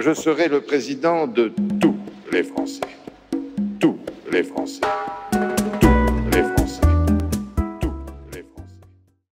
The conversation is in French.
je serai le président de tous les Français. Tous les Français.